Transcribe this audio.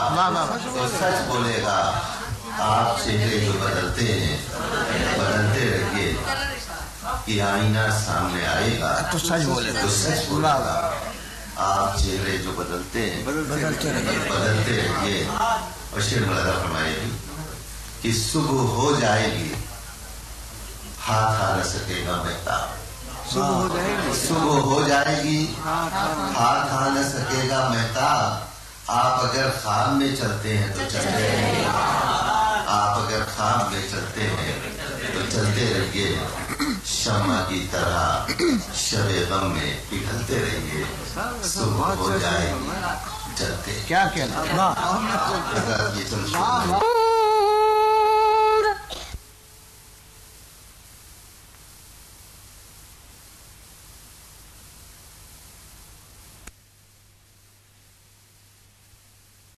तो सच बोलेगा आप चेहरे जो बदलते हैं बदलते रहिए कि आईना सामने आएगा तो सच बोलेगा। तो सच बोलेगा। आप चेहरे जो बदलते हैं बदलते रहिए। बदलते रहिए। और शेर मलादा फरमाएगी कि सुबह हो जाएगी हाथ आ न सकेगा मेहताब सुबह हो जाएगी। सुबह हो जाएगी हाथ आ न सकेगा मेहताब आप अगर खाम में चलते हैं तो चलते रहिए। आप अगर खाम में चलते हैं तो चलते रहिए। शमा की तरह शबे गम में पिघलते रहिए। सुबह हो जाएगी चलते क्या कहना ये